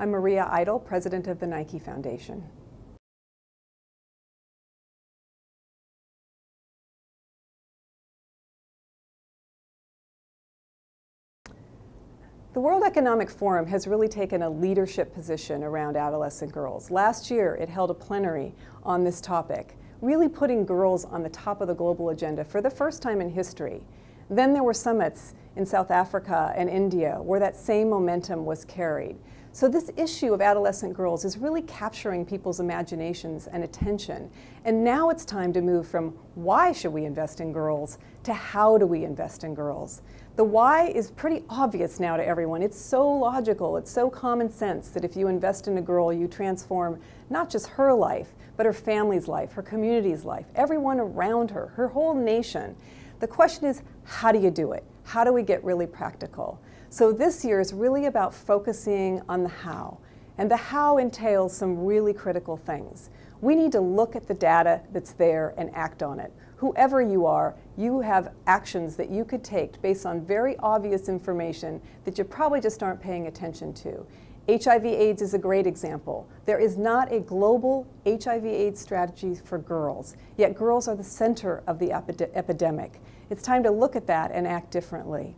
I'm Maria Eitel, president of the Nike Foundation. The World Economic Forum has really taken a leadership position around adolescent girls. Last year, it held a plenary on this topic, really putting girls on the top of the global agenda for the first time in history. Then there were summits in South Africa and India where that same momentum was carried. So this issue of adolescent girls is really capturing people's imaginations and attention. And now it's time to move from why should we invest in girls to how do we invest in girls. The why is pretty obvious now to everyone. It's so logical, it's so common sense that if you invest in a girl, you transform not just her life, but her family's life, her community's life, everyone around her, her whole nation. The question is, how do you do it? How do we get really practical? So this year is really about focusing on the how. And the how entails some really critical things. We need to look at the data that's there and act on it whoever you are, you have actions that you could take based on very obvious information that you probably just aren't paying attention to. HIV AIDS is a great example. There is not a global HIV AIDS strategy for girls, yet girls are the center of the epidemic. It's time to look at that and act differently.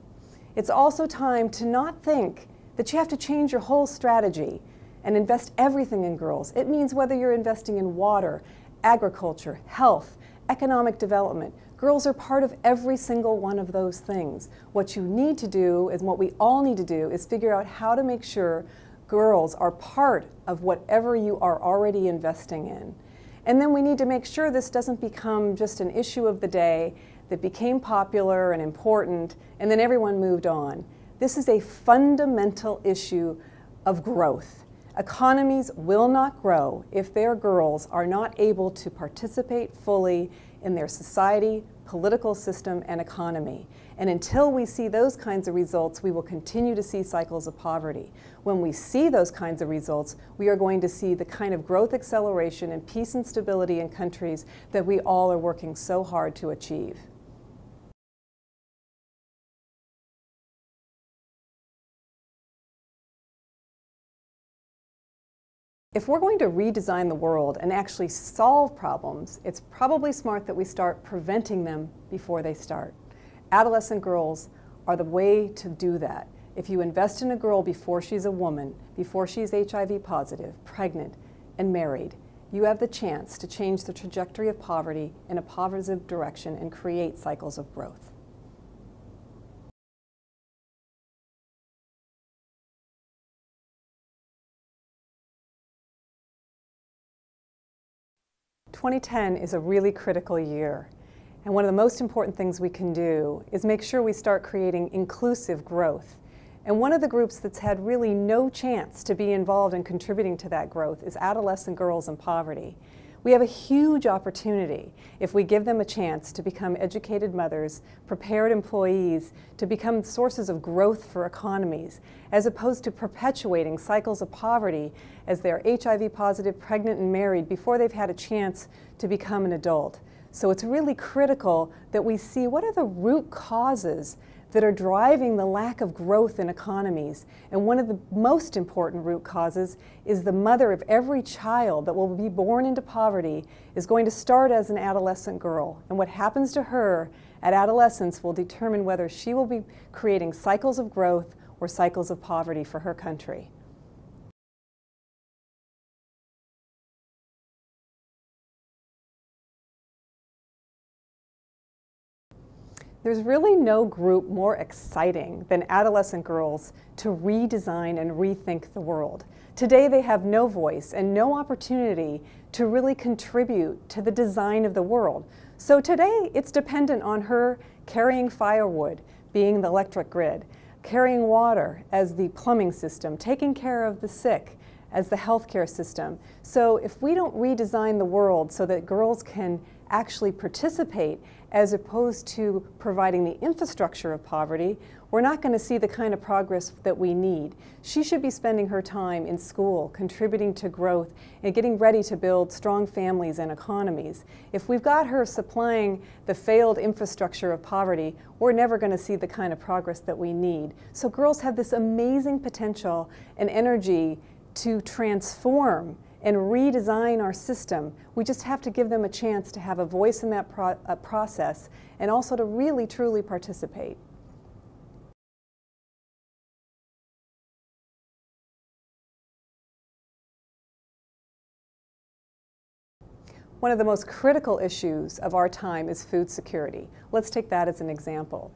It's also time to not think that you have to change your whole strategy and invest everything in girls. It means whether you're investing in water, agriculture, health, economic development. Girls are part of every single one of those things. What you need to do, and what we all need to do, is figure out how to make sure girls are part of whatever you are already investing in. And then we need to make sure this doesn't become just an issue of the day that became popular and important, and then everyone moved on. This is a fundamental issue of growth. Economies will not grow if their girls are not able to participate fully in their society, political system, and economy. And until we see those kinds of results, we will continue to see cycles of poverty. When we see those kinds of results, we are going to see the kind of growth acceleration and peace and stability in countries that we all are working so hard to achieve. If we're going to redesign the world and actually solve problems, it's probably smart that we start preventing them before they start. Adolescent girls are the way to do that. If you invest in a girl before she's a woman, before she's HIV positive, pregnant, and married, you have the chance to change the trajectory of poverty in a positive direction and create cycles of growth. 2010 is a really critical year. And one of the most important things we can do is make sure we start creating inclusive growth. And one of the groups that's had really no chance to be involved in contributing to that growth is adolescent girls in poverty. We have a huge opportunity if we give them a chance to become educated mothers, prepared employees, to become sources of growth for economies, as opposed to perpetuating cycles of poverty as they're HIV positive, pregnant, and married before they've had a chance to become an adult. So it's really critical that we see what are the root causes that are driving the lack of growth in economies. And one of the most important root causes is the mother of every child that will be born into poverty is going to start as an adolescent girl. And what happens to her at adolescence will determine whether she will be creating cycles of growth or cycles of poverty for her country. There's really no group more exciting than adolescent girls to redesign and rethink the world. Today they have no voice and no opportunity to really contribute to the design of the world. So today it's dependent on her carrying firewood, being the electric grid, carrying water as the plumbing system, taking care of the sick as the healthcare system. So if we don't redesign the world so that girls can actually participate as opposed to providing the infrastructure of poverty, we're not going to see the kind of progress that we need. She should be spending her time in school, contributing to growth, and getting ready to build strong families and economies. If we've got her supplying the failed infrastructure of poverty, we're never going to see the kind of progress that we need. So girls have this amazing potential and energy to transform and redesign our system. We just have to give them a chance to have a voice in that pro uh, process and also to really truly participate. One of the most critical issues of our time is food security. Let's take that as an example.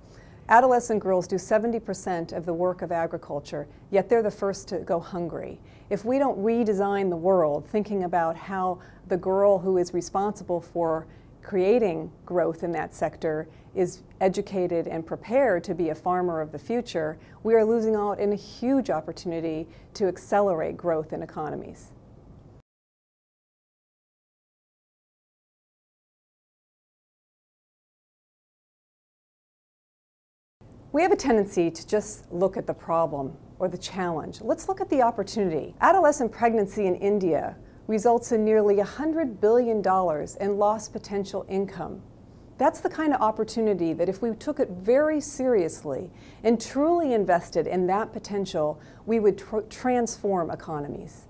Adolescent girls do 70% of the work of agriculture, yet they're the first to go hungry. If we don't redesign the world, thinking about how the girl who is responsible for creating growth in that sector is educated and prepared to be a farmer of the future, we are losing out in a huge opportunity to accelerate growth in economies. We have a tendency to just look at the problem or the challenge. Let's look at the opportunity. Adolescent pregnancy in India results in nearly $100 billion in lost potential income. That's the kind of opportunity that if we took it very seriously and truly invested in that potential, we would tr transform economies.